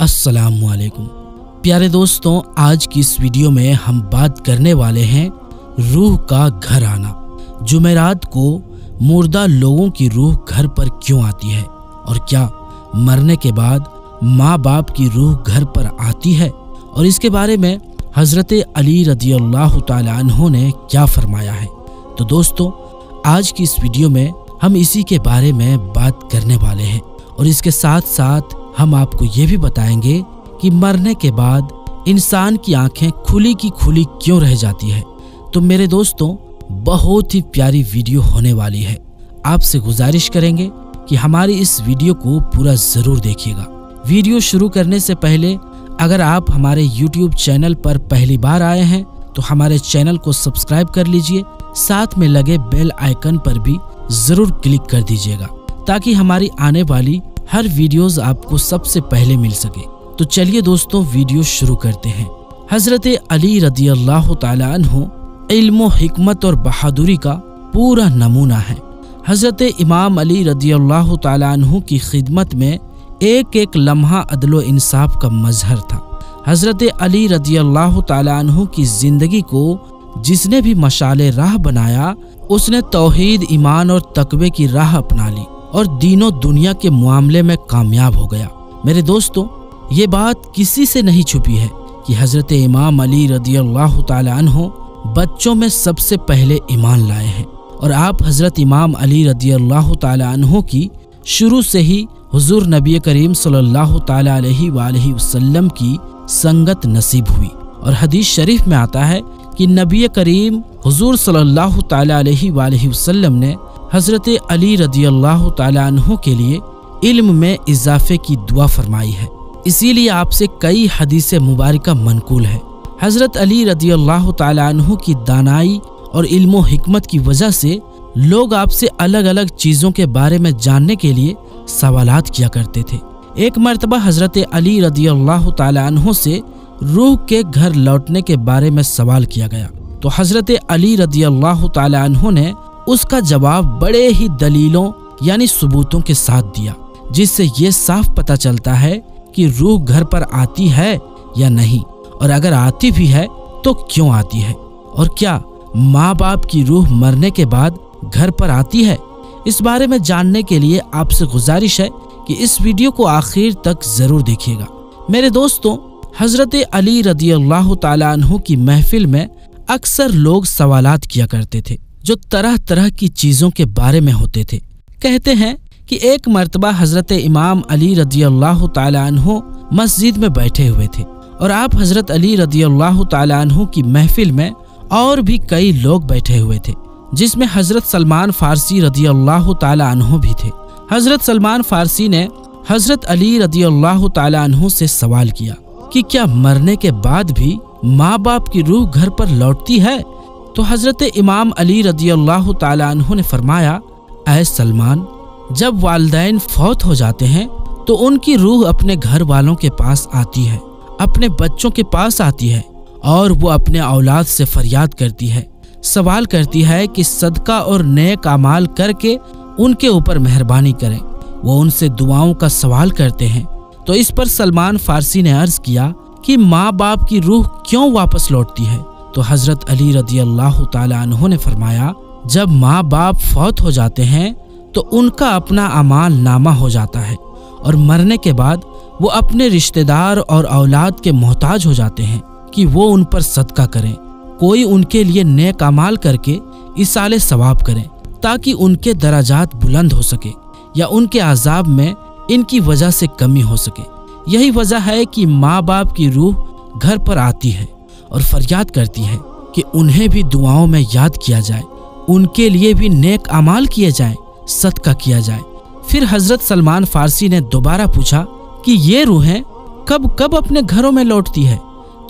अस्सलाम वालेकुम प्यारे दोस्तों, आज की इस वीडियो में हम बात करने वाले हैं रूह का घर आना जुमेरात को मुर्दा लोगों की रूह घर पर क्यों आती है और क्या मरने के बाद माँ बाप की रूह घर पर आती है? और इसके बारे में हज़रत अली रदी अल्लाह ने क्या फरमाया है? तो दोस्तों, आज की इस वीडियो में हम इसी के बारे में बात करने वाले हैं। और इसके साथ साथ हम आपको ये भी बताएँगे कि मरने के बाद इंसान की आँखें खुली की खुली क्यों रह जाती है। तो मेरे दोस्तों, बहुत ही प्यारी वीडियो होने वाली है। आपसे गुजारिश करेंगे कि हमारी इस वीडियो को पूरा ज़रूर देखिएगा। वीडियो शुरू करने से पहले, अगर आप हमारे YouTube चैनल पर पहली बार आए हैं तो हमारे चैनल को सब्सक्राइब कर लीजिए। साथ में लगे बेल आइकन पर भी ज़रूर क्लिक कर दीजिएगा। ताकि हमारी आने वाली हर वीडियोस आपको सबसे पहले मिल सके। तो चलिए दोस्तों, वीडियो शुरू करते हैं। हज़रत अली रदी अल्लाह तहो इल्म हिकमत और बहादुरी का पूरा नमूना है। हज़रत इमाम अली रदी अल्लाह तहो की खिदमत में एक एक लम्हा अदलो इंसाफ का मजहर था। हज़रत अली रदी अल्लाह तहो की ज़िंदगी को जिसने भी मशाले राह बनाया, उसने तोहीद, ईमान और तकवे की राह अपना ली। और दीनों दुनिया के मामले में कामयाब हो गया। मेरे दोस्तों, ये बात किसी से नहीं छुपी है कि हज़रत इमाम अली रदी अल्लाह तहो बच्चों में सबसे पहले ईमान लाए हैं। और आप हज़रत इमाम अली रदी अल्लाह तहो की शुरू से ही हुजूर नबी करीम सल्लल्लाहु अलैहि वसल्लम की संगत नसीब हुई। और हदीस शरीफ में आता है कि नबी करीम हुजूर सल्लल्लाहु अलैहि वसल्लम ने हज़रत अली रदी अल्लाह तहों के लिए इल्म में इजाफे की दुआ फरमाई है। इसीलिए आपसे कई हदीस मुबारक मनकूल है। हज़रत अली रदी अल्लाह तहों की दानाई और इल्म हिकमत की वजह से लोग आपसे अलग अलग चीज़ों के बारे में जानने के लिए सवाल किया करते थे। एक मरतबा हज़रत अली रदी अल्लाह तहों से रूह के घर लौटने के बारे में सवाल किया गया। तो हज़रत अली रदी अल्लाह तहों ने उसका जवाब बड़े ही दलीलों, यानी सबूतों के साथ दिया, जिससे ये साफ़ पता चलता है कि रूह घर पर आती है या नहीं। और अगर आती भी है तो क्यों आती है? और क्या माँ बाप की रूह मरने के बाद घर पर आती है? इस बारे में जानने के लिए आपसे गुजारिश है कि इस वीडियो को आखिर तक ज़रूर देखिएगा। मेरे दोस्तों, हज़रत अली रदी अल्लाह तु की महफिल में अक्सर लोग सवालात किया करते थे। जो तरह तरह की चीज़ों के बारे में होते थे। कहते हैं कि एक मरतबा हज़रत इमाम अली रदी अल्लाह तहो मस्जिद में बैठे हुए थे और आप हज़रत अली रदी अल्लाह तहो की महफिल में और भी कई लोग बैठे हुए थे, जिसमें हज़रत सलमान फारसी रदी अल्लाह तहो भी थे। हज़रत सलमान फारसी ने हज़रत अली रदी अल्लाह तहो से सवाल किया कि क्या मरने के बाद भी माँ बाप की रूह घर पर लौटती है? तो हज़रत इमाम अली रदी अल्लाह तु ने फरमाया, ऐ सलमान, जब वालदेन फौत हो जाते हैं तो उनकी रूह अपने घर वालों के पास आती है, अपने बच्चों के पास आती है, और वो अपने औलाद से फरियाद करती है। सवाल करती है कि सदका और नए कामाल करके उनके ऊपर मेहरबानी करें। वो उनसे दुआओं का सवाल करते हैं। तो इस पर सलमान फारसी ने अर्ज़ किया कि माँ बाप की रूह क्यों वापस लौटती है? तो हज़रत अली रदी अल्लाह तहों ने फरमाया, जब माँ बाप फौत हो जाते हैं तो उनका अपना अमाल नामा हो जाता है और मरने के बाद वो अपने रिश्तेदार और औलाद के मोहताज हो जाते हैं कि वो उन पर सदका करें, कोई उनके लिए नेक अमाल करके इसाले सवाब करें, ताकि उनके दराजात बुलंद हो सके या उनके आजाब में इनकी वजह से कमी हो सके। यही वजह है कि माँ बाप की रूह घर पर आती है। और फरियाद करती है कि उन्हें भी दुआओं में याद किया जाए, उनके लिए भी नेक अमाल किए जाए, सदका किया जाए। फिर हज़रत सलमान फारसी ने दोबारा पूछा कि ये रूहें कब कब अपने घरों में लौटती है?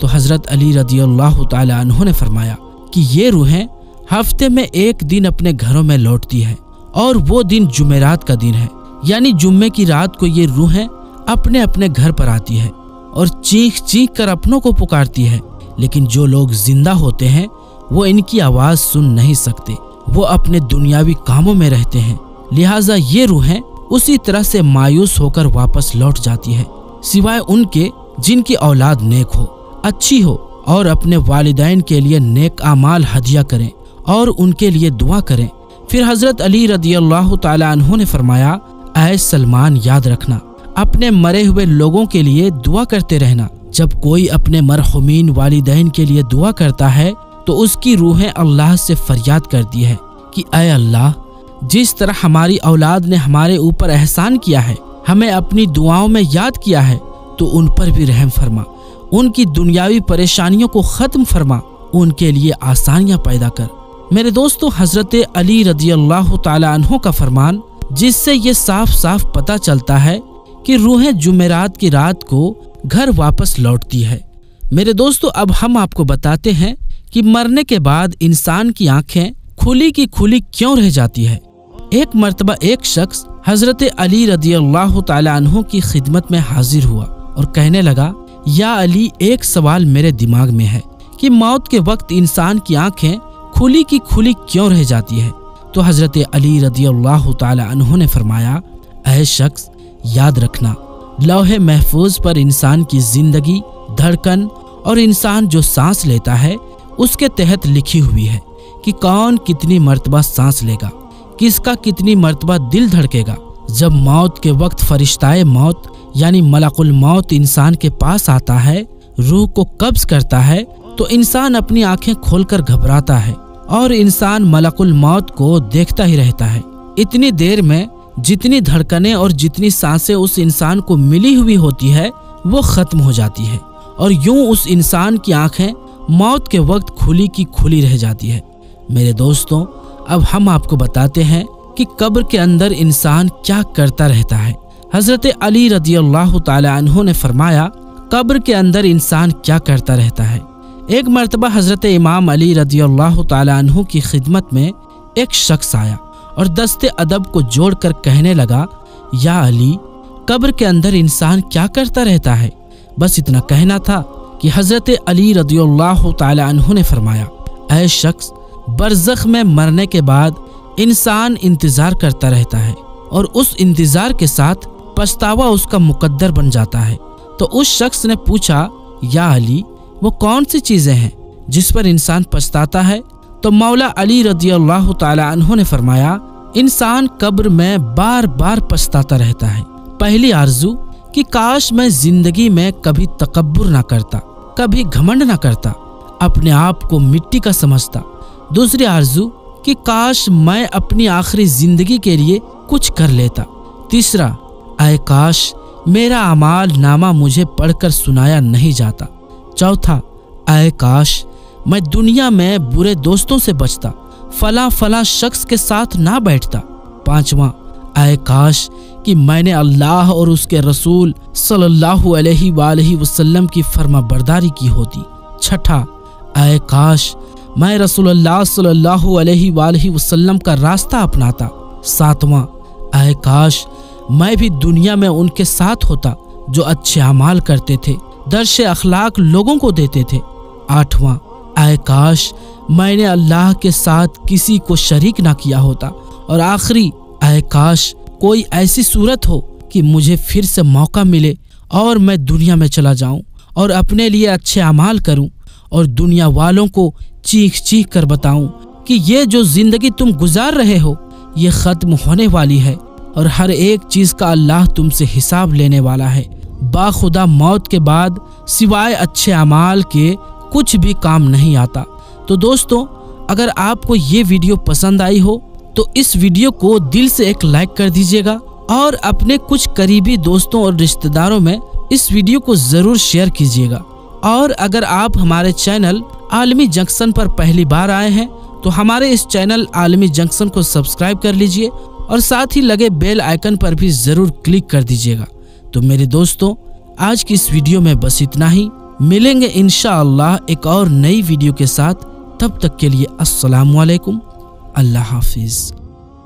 तो हज़रत अली रदी अल्लाह ने फरमाया कि ये रूहें हफ़्ते में एक दिन अपने घरों में लौटती है और वो दिन जुमेरात का दिन है। यानी जुम्मे की रात को ये रूहें अपने अपने घर पर आती है और चीख चीख कर अपनों को पुकारती है। लेकिन जो लोग ज़िंदा होते हैं, वो इनकी आवाज़ सुन नहीं सकते। वो अपने दुनियावी कामों में रहते हैं। लिहाजा ये रूहें उसी तरह से मायूस होकर वापस लौट जाती है। सिवाय उनके, जिनकी औलाद नेक हो। अच्छी हो और अपने वालिदैन के लिए नेक अमाल हदिया करें और उनके लिए दुआ करें। फिर हज़रत अली रदी अल्लाह तु ने फरमाया सलमान, याद रखना। अपने मरे हुए लोगों के लिए दुआ करते रहना। जब कोई अपने मरहुमीन वालिदैन के लिए दुआ करता है तो उसकी रूहें अल्लाह से फरियाद करती है कि अय अल्लाह, जिस तरह हमारी औलाद ने हमारे ऊपर एहसान किया है, हमें अपनी दुआओं में याद किया है तो उन पर भी रहम फरमा। उनकी दुनियावी परेशानियों को ख़त्म फरमा। उनके लिए आसानियाँ पैदा कर। मेरे दोस्तों, हज़रत अली रज़ी अल्लाह तहों का फरमान, जिससे ये साफ़ साफ़ पता चलता है कि रूहें जुमेरात की रात को घर वापस लौटती है। मेरे दोस्तों, अब हम आपको बताते हैं कि मरने के बाद इंसान की आँखें खुली की खुली क्यों रह जाती है। एक मर्तबा एक शख्स हज़रत अली रदी अल्लाह तहों की खिदमत में हाजिर हुआ और कहने लगा, या अली, एक सवाल मेरे दिमाग में है कि मौत के वक्त इंसान की आँखें खुली की खुली क्यों रह जाती है? तो हज़रत अली रदी अल्लाह तहों ने फरमाया अः शख्स, याद रखना लोहे महफूज पर इंसान की ज़िंदगी, धड़कन और इंसान जो सांस लेता है, उसके तहत लिखी हुई है कि कौन कितनी मर्तबा सांस लेगा, किसका कितनी मर्तबा दिल धड़केगा। जब मौत के वक्त फरिश्ताए मौत, यानी मलाकुल मौत इंसान के पास आता है, रूह को कब्ज करता है तो इंसान अपनी आँखें खोलकर घबराता है और इंसान मलाकुल मौत को देखता ही रहता है। इतनी देर में जितनी धड़कने और जितनी साँसें उस इंसान को मिली हुई होती है, वो खत्म हो जाती है। और यूँ उस इंसान की आँखें मौत के वक्त खुली की खुली रह जाती है। मेरे दोस्तों, अब हम आपको बताते हैं कि कब्र के अंदर इंसान क्या करता रहता है। हज़रत अली रज़ी अल्लाह तहों ने फरमाया, कब्र के अंदर इंसान क्या करता रहता है? एक मरतबा हज़रत इमाम अली रज़ी अल्लाह तहों की खिदमत में एक शख्स आया। और दस्ते अदब को जोड़कर कहने लगा, या अली, कब्र के अंदर इंसान क्या करता रहता है? बस इतना कहना था कि हज़रत अली रदियल्लाहु ने फरमाया, ऐ शख्स, बरजख में मरने के बाद इंसान इंतज़ार करता रहता है और उस इंतज़ार के साथ पछतावा उसका मुकद्दर बन जाता है। तो उस शख्स ने पूछा, या अली, वो कौन सी चीज़ें हैं जिस पर इंसान पछताता है? तो मौला अली तहों ने फरमाया इंसान कब्र में बार बार पछताता रहता है। पहली आरज़ू कि काश मैं ज़िंदगी में कभी तकबर ना करता, कभी घमंड ना करता, अपने आप को मिट्टी का समझता। दूसरी आरज़ू कि काश मैं अपनी आखिरी ज़िंदगी के लिए कुछ कर लेता। तीसरा आय काश मेरा अमाल नामा मुझे पढ़कर सुनाया नहीं जाता। चौथा आय काश मैं दुनिया में बुरे दोस्तों से बचता। फला फला शख्स के साथ ना बैठता। पांचवा आय काश कि मैंने अल्लाह और उसके रसूल सल्लल्लाहु अलैहि वसल्लम की फर्मा बरदारी की होती। छठा आय काश मैं रसूलुल्लाह सल्लल्लाहु अलैहि वसल्लम का रास्ता अपनाता। सातवां आय काश मैं भी दुनिया में उनके साथ होता जो अच्छे अमाल करते थे दर्श अखलाक लोगों को देते थे। आठवां आय काश मैंने अल्लाह के साथ किसी को शरीक ना किया होता। और आखिरी आय काश कोई ऐसी सूरत हो कि मुझे फिर से मौका मिले और मैं दुनिया में चला जाऊँ और अपने लिए अच्छे अमाल करूँ और दुनिया वालों को चीख चीख कर बताऊँ कि ये जो ज़िंदगी तुम गुजार रहे हो, ये खत्म होने वाली है और हर एक चीज़ का अल्लाह तुमसे हिसाब लेने वाला है। बाखुदा मौत के बाद सिवाय अच्छे अमाल के कुछ भी काम नहीं आता। तो दोस्तों, अगर आपको ये वीडियो पसंद आई हो तो इस वीडियो को दिल से एक लाइक कर दीजिएगा और अपने कुछ करीबी दोस्तों और रिश्तेदारों में इस वीडियो को ज़रूर शेयर कीजिएगा। और अगर आप हमारे चैनल आलमी जंक्शन पर पहली बार आए हैं तो हमारे इस चैनल आलमी जंक्शन को सब्सक्राइब कर लीजिए और साथ ही लगे बेल आइकन पर भी ज़रूर क्लिक कर दीजिएगा। तो मेरे दोस्तों, आज की इस वीडियो में बस इतना ही। मिलेंगे इन एक और नई वीडियो के साथ। तब तक के लिए अस्सलाम अल्लाह हाफिज़।